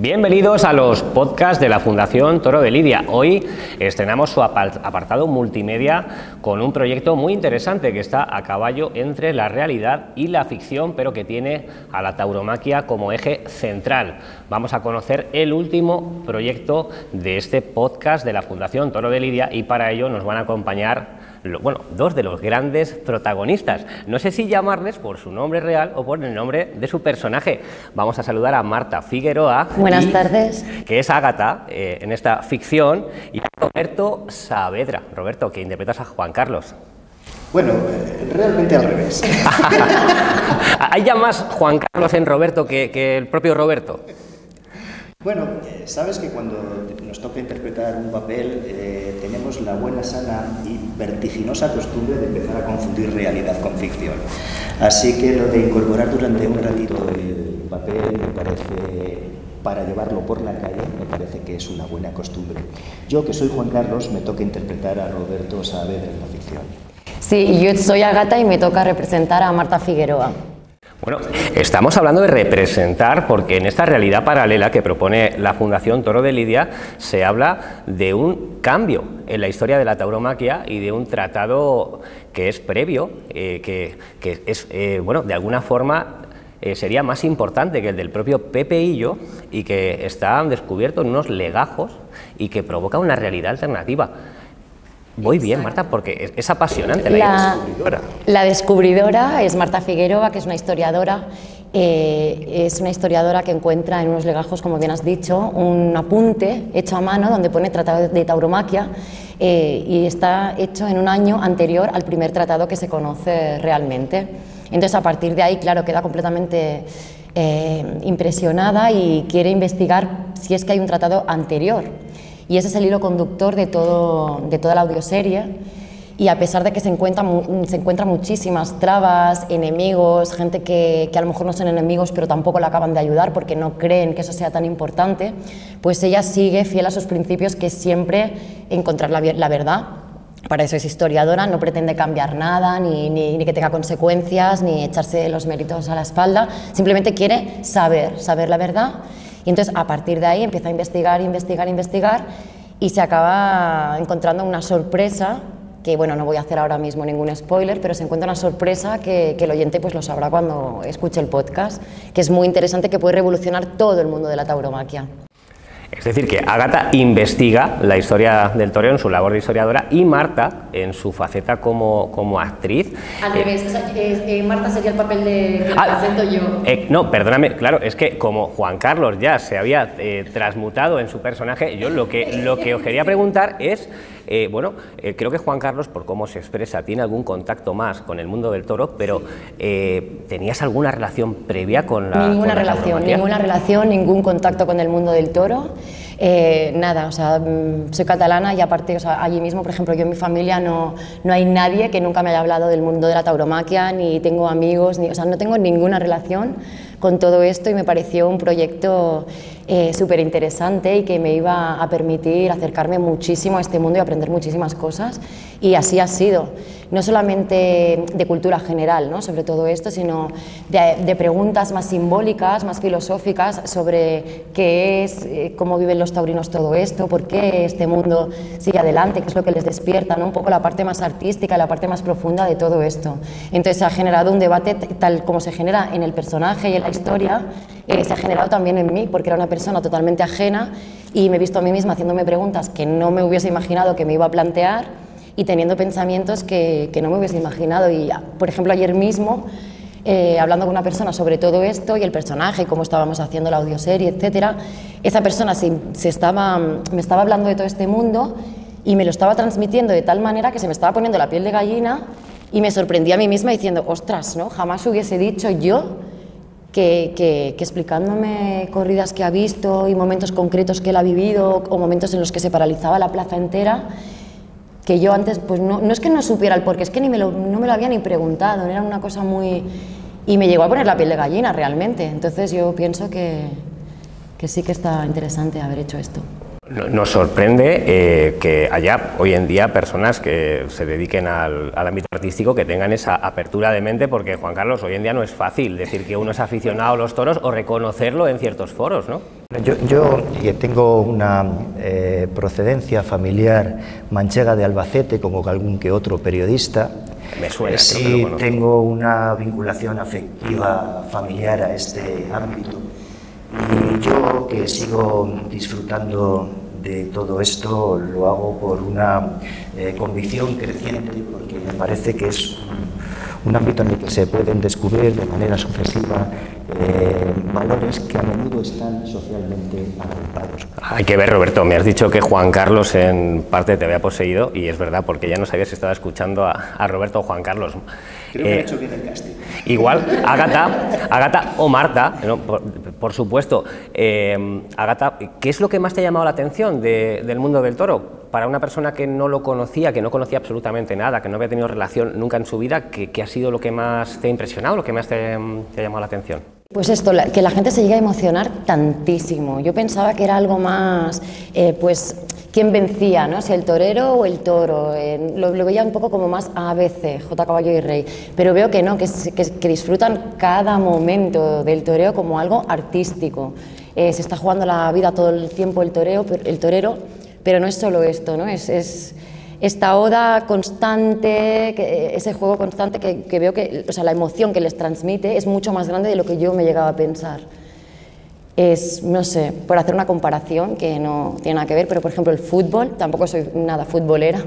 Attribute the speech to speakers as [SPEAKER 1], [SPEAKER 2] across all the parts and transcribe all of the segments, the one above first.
[SPEAKER 1] Bienvenidos a los podcasts de la Fundación Toro de Lidia. Hoy estrenamos su apartado multimedia con un proyecto muy interesante que está a caballo entre la realidad y la ficción, pero que tiene a la tauromaquia como eje central. Vamos a conocer el último proyecto de este podcast de la Fundación Toro de Lidia y para ello nos van a acompañar bueno, dos de los grandes protagonistas. No sé si llamarles por su nombre real o por el nombre de su personaje. Vamos a saludar a Marta Figueroa.
[SPEAKER 2] Buenas tardes.
[SPEAKER 1] Que es Ágata eh, en esta ficción y a Roberto Saavedra. Roberto, que interpretas a Juan Carlos.
[SPEAKER 3] Bueno, eh, realmente al revés.
[SPEAKER 1] ¿Hay ya más Juan Carlos en Roberto que el propio Roberto?
[SPEAKER 3] Bueno, eh, sabes que cuando nos toca interpretar un papel eh, tenemos la buena, sana y vertiginosa costumbre de empezar a confundir realidad con ficción. Así que lo de incorporar durante un ratito el papel me parece, para llevarlo por la calle, me parece que es una buena costumbre. Yo, que soy Juan Carlos, me toca interpretar a Roberto Saavedra en la ficción.
[SPEAKER 2] Sí, yo soy Agata y me toca representar a Marta Figueroa.
[SPEAKER 1] Bueno, estamos hablando de representar porque en esta realidad paralela que propone la Fundación Toro de Lidia se habla de un cambio en la historia de la tauromaquia y de un tratado que es previo, eh, que, es, eh, bueno, de alguna forma eh, sería más importante que el del propio Pepe Illo y que está descubierto en unos legajos y que provoca una realidad alternativa. Voy bien, Marta, porque es, apasionante
[SPEAKER 2] la, descubridora. La descubridora es Marta Figueroa, que es una historiadora. Eh, es una historiadora que encuentra en unos legajos, como bien has dicho, un apunte hecho a mano donde pone tratado de tauromaquia eh, y está hecho en un año anterior al primer tratado que se conoce realmente. Entonces, a partir de ahí, claro, queda completamente eh, impresionada y quiere investigar si es que hay un tratado anterior y ese es el hilo conductor de, todo, de toda la audioserie. Y a pesar de que se encuentran, se encuentran muchísimas trabas, enemigos, gente que, que, a lo mejor no son enemigos pero tampoco la acaban de ayudar porque no creen que eso sea tan importante, pues ella sigue fiel a sus principios que siempre encontrar la, verdad. Para eso es historiadora, no pretende cambiar nada, ni, ni, que tenga consecuencias, ni echarse los méritos a la espalda, simplemente quiere saber, saber la verdad y entonces a partir de ahí empieza a investigar, investigar, investigar y se acaba encontrando una sorpresa que bueno, no voy a hacer ahora mismo ningún spoiler, pero se encuentra una sorpresa que, el oyente pues lo sabrá cuando escuche el podcast, que es muy interesante, que puede revolucionar todo el mundo de la tauromaquia.
[SPEAKER 1] Es decir, que Agatha investiga la historia del toreo en su labor de historiadora y Marta en su faceta como, como actriz.
[SPEAKER 2] Al eh, revés, eh, Marta sería el papel de que ah, yo.
[SPEAKER 1] Eh, no, perdóname, claro, es que como Juan Carlos ya se había transmutado en su personaje, yo lo que, lo que os quería preguntar es, bueno, creo que Juan Carlos, por cómo se expresa, tiene algún contacto más con el mundo del toro, pero ¿tenías alguna relación previa con la
[SPEAKER 2] Ninguna relación, ninguna relación, ningún contacto con el mundo del toro. Eh, nada, o sea, mm, soy catalana y aparte, o sea, allí mismo, por ejemplo, yo en mi familia no, no hay nadie que nunca me haya hablado del mundo de la tauromaquia, ni tengo amigos, ni, o sea, no tengo ninguna relación con todo esto y me pareció un proyecto eh, súper interesante y que me iba a permitir acercarme muchísimo a este mundo y aprender muchísimas cosas y así ha sido, no solamente de cultura general ¿no? sobre todo esto, sino de, preguntas más simbólicas, más filosóficas sobre qué es, eh, cómo viven los taurinos todo esto, por qué este mundo sigue adelante, qué es lo que les despierta, ¿no? un poco la parte más artística, la parte más profunda de todo esto. Entonces ha generado un debate tal como se genera en el personaje y en la historia, eh, se ha generado también en mí, porque era una persona totalmente ajena y me he visto a mí misma haciéndome preguntas que no me hubiese imaginado que me iba a plantear y teniendo pensamientos que, que no me hubiese imaginado. Y, por ejemplo, ayer mismo, eh, hablando con una persona sobre todo esto y el personaje, cómo estábamos haciendo la audioserie, etcétera, esa persona se, se estaba, me estaba hablando de todo este mundo y me lo estaba transmitiendo de tal manera que se me estaba poniendo la piel de gallina y me sorprendí a mí misma diciendo, ostras, ¿no? jamás hubiese dicho yo que, explicándome corridas que ha visto y momentos concretos que él ha vivido o momentos en los que se paralizaba la plaza entera, que yo antes, pues no, es que no supiera el porqué, es que ni me no me lo había ni preguntado, era una cosa muy... Y me llegó a poner la piel de gallina realmente, entonces yo pienso que, que sí que está interesante haber hecho esto.
[SPEAKER 1] Nos sorprende eh, que haya hoy en día personas que se dediquen al, ámbito artístico que tengan esa apertura de mente, porque Juan Carlos, hoy en día no es fácil decir que uno es aficionado a los toros o reconocerlo en ciertos foros, ¿no?
[SPEAKER 4] Yo, yo tengo una eh, procedencia familiar manchega de Albacete, como algún que otro periodista.
[SPEAKER 1] Me suena.
[SPEAKER 4] Sí, tengo una vinculación afectiva familiar a este ámbito. Y yo que sigo disfrutando de todo esto lo hago por una eh, convicción creciente, porque me parece que es un, ámbito en el que se pueden descubrir de manera sucesiva eh, valores que a menudo están socialmente aceptados.
[SPEAKER 1] Hay que ver, Roberto, me has dicho que Juan Carlos en parte te había poseído y es verdad, porque ya no sabías si estaba escuchando a, Roberto o Juan Carlos.
[SPEAKER 3] Creo que eh, hecho bien el casting.
[SPEAKER 1] Igual, Agata, Agata o Marta, por, supuesto. Eh, Agata, ¿qué es lo que más te ha llamado la atención del mundo del toro? Para una persona que no lo conocía, que no conocía absolutamente nada, que no había tenido relación nunca en su vida, ¿qué, ha sido lo que más te ha impresionado, lo que más te, ha llamado la atención?
[SPEAKER 2] Pues esto, que la gente se llegue a emocionar tantísimo. Yo pensaba que era algo más, eh, pues, quién vencía, ¿no? Si el torero o el toro. lo, veía un poco como más ABC, J Caballo y Rey. Pero veo que no, que, que, disfrutan cada momento del toreo como algo artístico. Eh, se está jugando la vida todo el tiempo el, toreo, el torero, pero no es solo esto, ¿no? es, es esta oda constante, ese juego constante que, veo que, o sea, la emoción que les transmite es mucho más grande de lo que yo me llegaba a pensar. Es, no sé, por hacer una comparación que no tiene nada que ver, pero por ejemplo el fútbol, tampoco soy nada futbolera,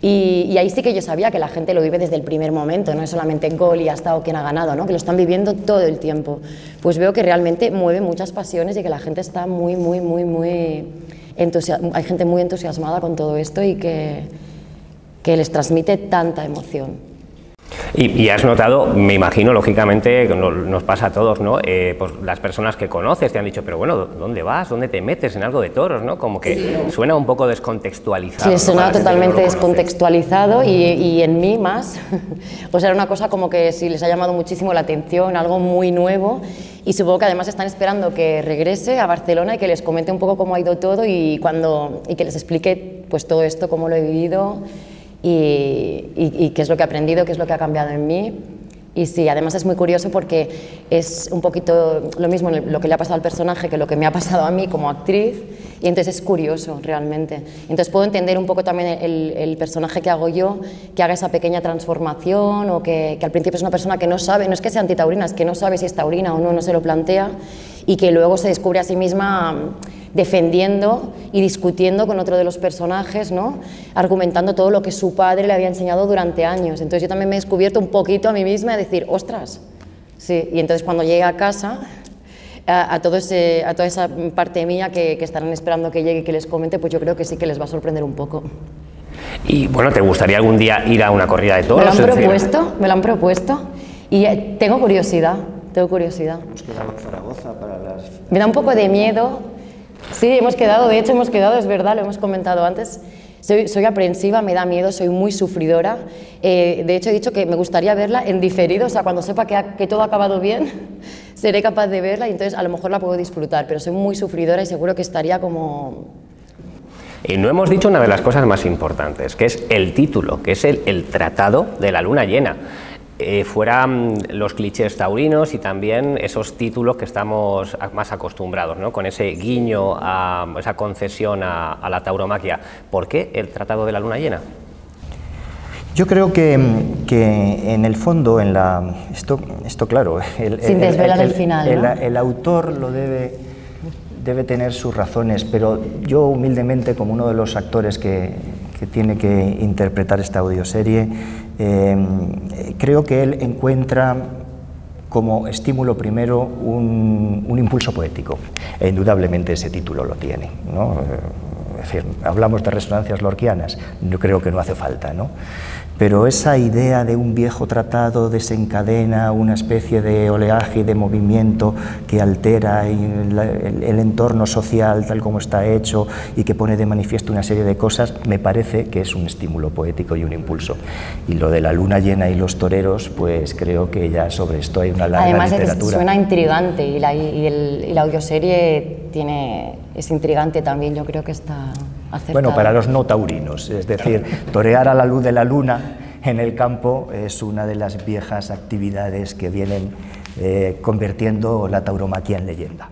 [SPEAKER 2] y, ahí sí que yo sabía que la gente lo vive desde el primer momento, no es solamente gol y hasta o quien ha ganado, ¿no? que lo están viviendo todo el tiempo. Pues veo que realmente mueve muchas pasiones y que la gente está muy, muy, muy, muy hay gente muy entusiasmada con todo esto y que, que les transmite tanta emoción.
[SPEAKER 1] Y, has notado, me imagino, lógicamente, nos pasa a todos, ¿no? Eh, pues las personas que conoces te han dicho, pero bueno, ¿dónde vas? ¿Dónde te metes en algo de toros? ¿no? Como que suena un poco descontextualizado.
[SPEAKER 2] Sí, suena totalmente descontextualizado y, y, en mí más. o sea, era una cosa como que sí les ha llamado muchísimo la atención, algo muy nuevo y supongo que además están esperando que regrese a Barcelona y que les comente un poco cómo ha ido todo y, cuando, y que les explique pues todo esto, cómo lo he vivido y, qué es lo que he aprendido, qué es lo que ha cambiado en mí. Y sí, además es muy curioso porque es un poquito lo mismo lo que le ha pasado al personaje que lo que me ha pasado a mí como actriz. Y entonces es curioso realmente. Entonces puedo entender un poco también el, personaje que hago yo, que haga esa pequeña transformación o que, que, al principio es una persona que no sabe, no es que sea antitaurina, es que no sabe si es taurina o no, no se lo plantea y que luego se descubre a sí misma defendiendo y discutiendo con otro de los personajes, ¿no? argumentando todo lo que su padre le había enseñado durante años. Entonces yo también me he descubierto un poquito a mí misma a decir, ostras, sí, y entonces cuando llegue a casa, a, todo ese, a toda esa parte mía que, que estarán esperando que llegue y que les comente, pues yo creo que sí que les va a sorprender un poco.
[SPEAKER 1] Y bueno, ¿te gustaría algún día ir a una corrida de toros?
[SPEAKER 2] Me lo han propuesto, me lo han propuesto y eh, tengo curiosidad, tengo curiosidad.
[SPEAKER 3] Zaragoza para las...
[SPEAKER 2] Me da un poco de miedo Sí, hemos quedado, de hecho hemos quedado, es verdad, lo hemos comentado antes. Soy, aprensiva, me da miedo, soy muy sufridora. Eh, de hecho, he dicho que me gustaría verla en diferido, o sea, cuando sepa que, todo ha acabado bien, seré capaz de verla y entonces a lo mejor la puedo disfrutar, pero soy muy sufridora y seguro que estaría como...
[SPEAKER 1] Y no hemos dicho una de las cosas más importantes, que es el título, que es el Tratado de la Luna Llena. Eh, fueran los clichés taurinos y también esos títulos que estamos más acostumbrados, ¿no? con ese guiño, a, esa concesión a, la tauromaquia. ¿Por qué el Tratado de la Luna Llena?
[SPEAKER 4] Yo creo que, en el fondo, en la, esto, esto claro,
[SPEAKER 2] el, Sin desvelar el, final,
[SPEAKER 4] el, autor lo debe, debe tener sus razones, pero yo humildemente, como uno de los actores que, que tiene que interpretar esta audioserie, eh, creo que él encuentra como estímulo primero un, impulso poético. E indudablemente ese título lo tiene. ¿no? Decir, hablamos de resonancias lorquianas, yo creo que no hace falta. ¿no? pero esa idea de un viejo tratado desencadena una especie de oleaje y de movimiento que altera el, entorno social tal como está hecho y que pone de manifiesto una serie de cosas, me parece que es un estímulo poético y un impulso. Y lo de la luna llena y los toreros, pues creo que ya sobre esto hay una larga
[SPEAKER 2] Además,
[SPEAKER 4] literatura.
[SPEAKER 2] suena intrigante y la, y, el, y la audioserie tiene, es intrigante también, yo creo que está acertado.
[SPEAKER 4] Bueno, para los no taurinos, es decir, torear a la luz de la luna en el campo es una de las viejas actividades que vienen eh, convirtiendo la tauromaquia en leyenda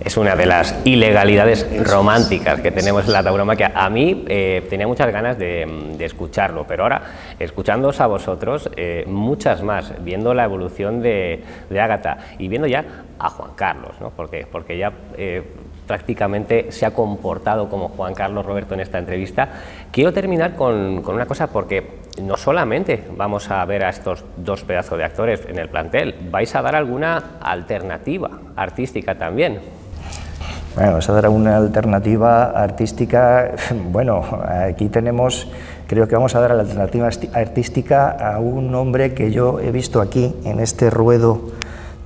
[SPEAKER 1] es una de las ilegalidades románticas que tenemos en la tauromaquia. A mí eh, tenía muchas ganas de, escucharlo, pero ahora, escuchándoos a vosotros, eh, muchas más, viendo la evolución de, de Ágata y viendo ya a Juan Carlos, ¿no? porque, porque ya eh, prácticamente se ha comportado como Juan Carlos Roberto en esta entrevista. Quiero terminar con, una cosa porque no solamente vamos a ver a estos dos pedazos de actores en el plantel, vais a dar alguna alternativa artística también.
[SPEAKER 4] Bueno, vamos a dar una alternativa artística. Bueno, aquí tenemos, creo que vamos a dar la alternativa artística a un hombre que yo he visto aquí en este ruedo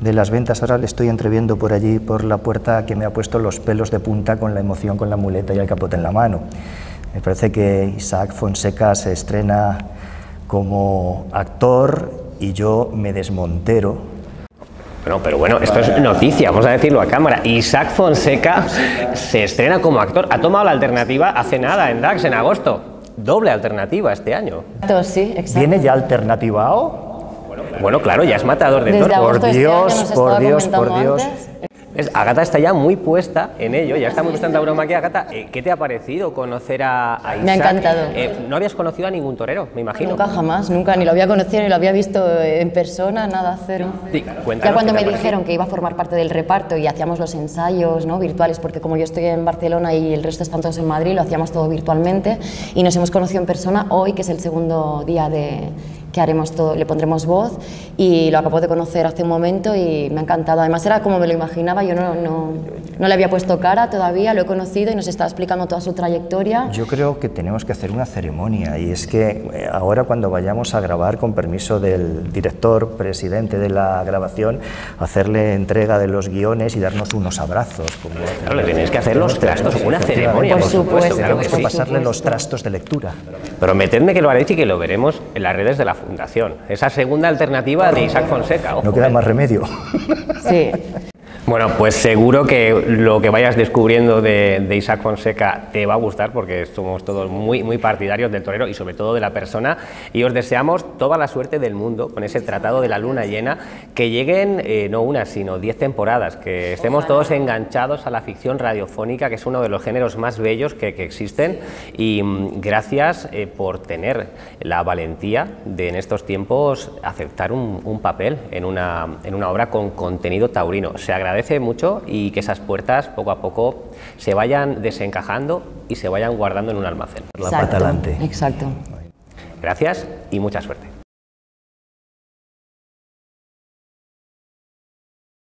[SPEAKER 4] de las ventas. Ahora le estoy entreviendo por allí, por la puerta, que me ha puesto los pelos de punta con la emoción, con la muleta y el capote en la mano. Me parece que Isaac Fonseca se estrena como actor y yo me desmontero
[SPEAKER 1] no, pero bueno, esto es noticia, vamos a decirlo a cámara. Isaac Fonseca se estrena como actor. Ha tomado la alternativa hace nada en DAX, en agosto. Doble alternativa este año.
[SPEAKER 2] Sí, exacto.
[SPEAKER 4] ¿Viene ya alternativao?
[SPEAKER 1] Bueno, claro, ya es matador de toros.
[SPEAKER 4] Por este Dios, por Dios, por Dios.
[SPEAKER 1] Agata está ya muy puesta en ello, ya está muy puesta en tauromaquia. Agata, eh, ¿qué te ha parecido conocer a, Isaac?
[SPEAKER 2] Me ha encantado.
[SPEAKER 1] Eh, no habías conocido a ningún torero, me imagino.
[SPEAKER 2] Nunca jamás, nunca, ni lo había conocido, ni lo había visto en persona, nada, cero.
[SPEAKER 1] Sí,
[SPEAKER 2] ya cuando me dijeron que iba a formar parte del reparto y hacíamos los ensayos ¿no? virtuales, porque como yo estoy en Barcelona y el resto están todos en Madrid, lo hacíamos todo virtualmente y nos hemos conocido en persona hoy, que es el segundo día de que haremos todo, le pondremos voz y lo acabo de conocer hace un momento y me ha encantado. Además era como me lo imaginaba, yo no, no, no, le había puesto cara todavía, lo he conocido y nos está explicando toda su trayectoria.
[SPEAKER 4] Yo creo que tenemos que hacer una ceremonia y es que eh, ahora cuando vayamos a grabar con permiso del director, presidente de la grabación, hacerle entrega de los guiones y darnos unos abrazos.
[SPEAKER 1] Como claro, le tenéis que hacer los trastos, una ceremonia, por, supuesto.
[SPEAKER 4] Claro que pasarle los trastos de lectura.
[SPEAKER 1] Prometedme que lo haréis y que lo veremos en las redes de la Fundación. Esa segunda alternativa de Isaac Fonseca.
[SPEAKER 4] no queda más remedio.
[SPEAKER 2] Sí.
[SPEAKER 1] Bueno, pues seguro que lo que vayas descubriendo de, Isaac Fonseca te va a gustar porque somos todos muy, muy partidarios del torero y sobre todo de la persona. Y os deseamos toda la suerte del mundo con ese tratado de la luna llena, que lleguen eh, no una sino diez temporadas, que estemos todos enganchados a la ficción radiofónica que es uno de los géneros más bellos que, existen. Y mm, gracias eh, por tener la valentía de en estos tiempos aceptar un, un papel en una, en una obra con contenido taurino. Se agradece mucho y que esas puertas poco a poco se vayan desencajando y se vayan guardando en un almacén.
[SPEAKER 2] La pata adelante. Exacto.
[SPEAKER 1] Gracias y mucha suerte.